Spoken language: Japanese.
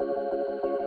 本当に。